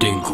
Dinku.